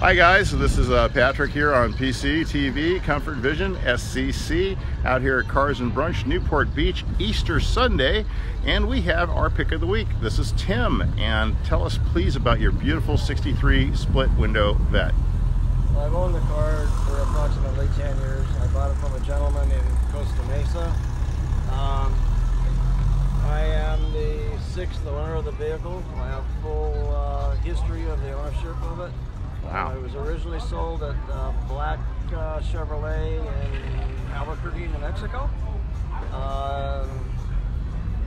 Hi guys, this is uh, Patrick here on PC TV Comfort Vision SCC out here at Cars and Brunch Newport Beach Easter Sunday and we have our pick of the week. This is Tim and tell us please about your beautiful 63 split window Vette. I've owned the car for approximately 10 years. I bought it from a gentleman in Costa Mesa. Um, I am the sixth owner of the vehicle. I have full uh, history of the ownership of it. Wow. Uh, it was originally sold at uh, Black uh, Chevrolet in Albuquerque, New Mexico. Um,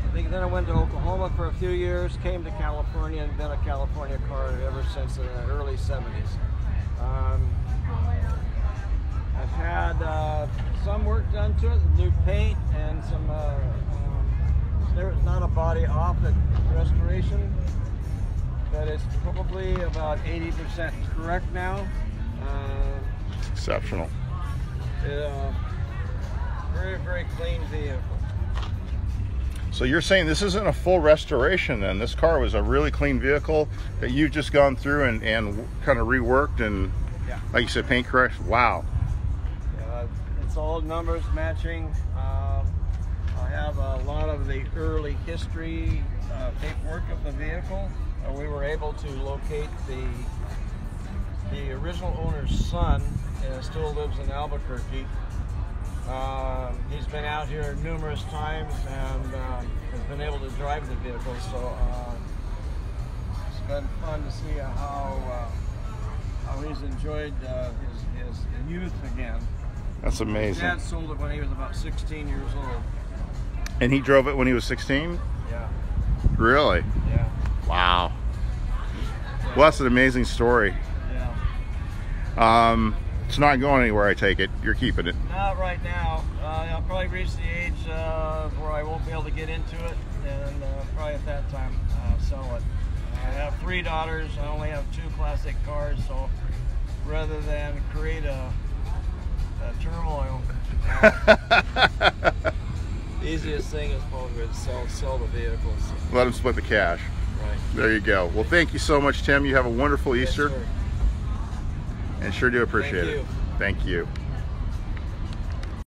I think then I went to Oklahoma for a few years, came to California, and been a California car ever since the early 70s. Um, I've had uh, some work done to it, new paint and some, uh, um, there was not a body off it restoration, but it's probably about 80% correct now. Uh, Exceptional. uh, very, very clean vehicle. So you're saying this isn't a full restoration then? This car was a really clean vehicle that you've just gone through and, and kind of reworked and Yeah. like you said, paint correct? Wow. Uh, it's all numbers matching. Um, I have a lot of the early history uh, paperwork of the vehicle. Uh, we were able to locate the the original owner's son, and still lives in Albuquerque. Um, he's been out here numerous times and um, has been able to drive the vehicle. So uh, it's been fun to see how uh, how he's enjoyed uh, his, his youth again. That's amazing. Dad sold it when he was about 16 years old. And he drove it when he was 16? Yeah, Really? yeah. Well, that's an amazing story. yeah. Um, it's not going anywhere, I take it. You're keeping it. Not right now. Uh, I'll probably reach the age uh, where I won't be able to get into it, and uh, probably at that time uh, sell it. I have three daughters. I only have two classic cars, so rather than create a, a turmoil, uh, the easiest thing is probably to sell sell the vehicles. Let them split the cash. There you go. Well, thank you so much, Tim. You have a wonderful Yes, Easter sir. and sure do appreciate Thank it. you. Thank you.